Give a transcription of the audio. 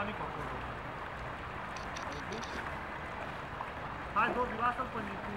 lollipop. Hai, două, lasă-l pe Nicu.